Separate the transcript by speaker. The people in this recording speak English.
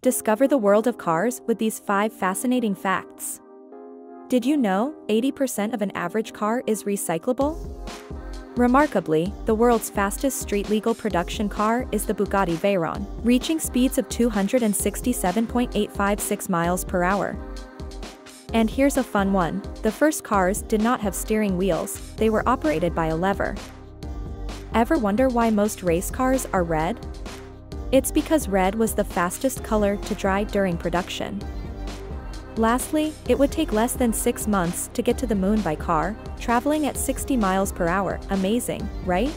Speaker 1: Discover the world of cars with these 5 fascinating facts. Did you know 80% of an average car is recyclable? Remarkably, the world's fastest street-legal production car is the Bugatti Veyron, reaching speeds of 267.856 miles per hour. And here's a fun one, the first cars did not have steering wheels, they were operated by a lever. Ever wonder why most race cars are red? It's because red was the fastest color to dry during production. Lastly, it would take less than 6 months to get to the moon by car, traveling at 60 miles per hour, amazing, right?